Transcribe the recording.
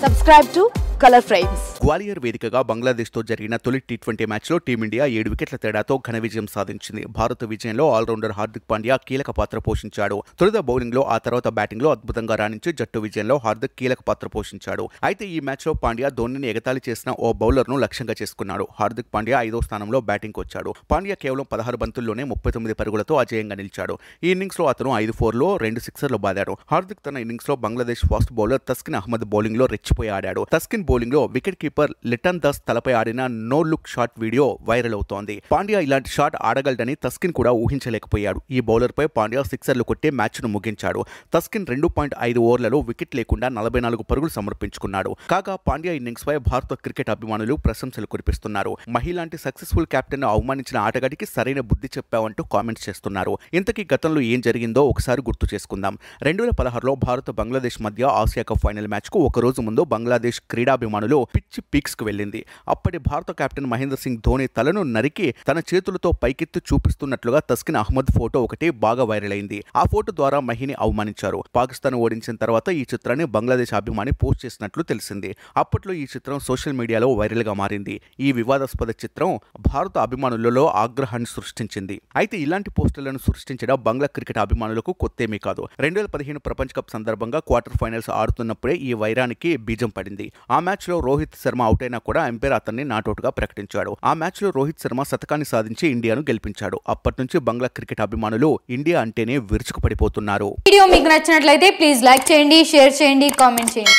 Subscribe to colour frames. Gwalior వేదికగా బంగ్లాదేశ్తో జరిగిన తొలి టీ ట్వంటీ మ్యాచ్లో టీమిండియా ఏడు వికెట్ల తేడాతో ఘన విజయం సాధించింది. భారత విజయంలో ఆల్రౌండర్ హార్దిక్ పాండ్యా కీలక పాత్ర పోషించాడు. తొలుత బౌలింగ్లో ఆ తర్వాత బ్యాటింగ్లో అద్భుతంగా రాణించి జట్టు విజయంలో హార్దిక్ కీలక పాత్ర పోషించాడు. అయితే ఈ మ్యాచ్లో పాండ్యా ధోనిని ఎగతాళి చేసిన ఓ బౌలర్ను లక్ష్యంగా చేసుకున్నాడు. హార్దిక్ పాండ్యా ఐదో స్థానంలో బ్యాటింగ్ వచ్చాడు. పాండ్యా కేవలం పదహారు బంతుల్లోనే ముప్పై తొమ్మిది పరుగులతో అజేయంగా నిలిచాడు. ఈ ఇన్నింగ్స్లో అతను ఐదు ఫోర్లో రెండు సిక్సర్లు బాదాడు. హార్దిక్ తన ఇన్నింగ్స్లో బంగ్లాదేశ్ ఫాస్ట్ బౌలర్ తస్కిన్ అహ్మద్ బౌలింగ్లో రెచ్చిపోయి ఆడాడు. తస్కిన్ బౌలింగ్లో వికెట్ కీపర్ లిటన్ దాస్ తలపై ఆడిన no look shot video viral అవుతోంది. పాండ్యా ఇలాంటి షాట్ ఆడగలడని తస్కిన్ కూడా ఊహించలేకపోయాడు. ఈ బౌలర్పై పాండ్యా సిక్సర్లు కొట్టి మ్యాచ్ను ముగించాడు. తస్కిన్ రెండు పాయింట్ ఐదు ఓవర్లలో వికెట్ లేకుండా నలభై నాలుగు పరుగులు సమర్పించుకున్నాడు. కాగా పాండ్యా ఇన్నింగ్స్పై భారత క్రికెట్ అభిమానులు ప్రశంసలు కురిపిస్తున్నారు. మహిళాంటి సక్సెస్ఫుల్ కెప్టెన్ అవమానించిన ఆటగాడికి సరైన బుద్ధి చెప్పావంటూ కామెంట్స్ చేస్తున్నారు. ఇంతకీ గతంలో ఏం జరిగిందో ఒకసారి గుర్తు చేసుకుందాం. రెండు వేల పదహారులో భారత్ బంగ్లాదేశ్ మధ్య ఆసియా కప్ ఫైనల్ మ్యాచ్కు ఒక రోజు ముందు బంగ్లాదేశ్ క్రీడా క్రీడాభిమానులు పిచ్చి పీక్స్కు వెళ్ళింది. అప్పటి భారత కెప్టెన్ మహేంద్ర సింగ్ ధోని తలను నరికి తన చేతులతో పైకెత్తి చూపిస్తున్నట్లుగా తస్కిన్ అహ్మద్ ఫోటో ఒకటి బాగా వైరల్ అయింది. ఆ ఫోటో ద్వారా మహిని అవమానించారు. పాకిస్తాన్ ఓడించిన తర్వాత ఈ చిత్రాన్ని బంగ్లాదేశ్ అభిమాని పోస్ట్ చేసినట్లు తెలిసింది. అప్పట్లో ఈ చిత్రం సోషల్ మీడియాలో వైరల్గా మారింది. ఈ వివాదాస్పద చిత్రం భారత అభిమానులలో ఆగ్రహాన్ని సృష్టించింది. అయితే ఇలాంటి పోస్టులను సృష్టించడం బంగ్లా క్రికెట్ అభిమానులకు కొత్తేమీ కాదు. రెండు వేల పదిహేను ప్రపంచ కప్ సందర్భంగా క్వార్టర్ ఫైనల్స్ ఆడుతున్నప్పుడే ఈ వైరానికి బీజం పడింది. ఆ మ్యాచ్లో రోహిత్ శర్మ అవుట్ అయినా కూడా ఎంపైర్ అతన్ని నాటౌట్గా ప్రకటించాడు. ఆ మ్యాచ్లో రోహిత్ శర్మ శతకాన్ని సాధించి ఇండియాను గెలిపించాడు. అప్పటి నుంచి బంగ్లా క్రికెట్ అభిమానులు ఇండియా అంటేనే విరుచుకుపడిపోతున్నారు. వీడియో మీకు నచ్చినట్లయితే ప్లీజ్ లైక్ చేయండి షేర్ చేయండి కామెంట్ చేయండి.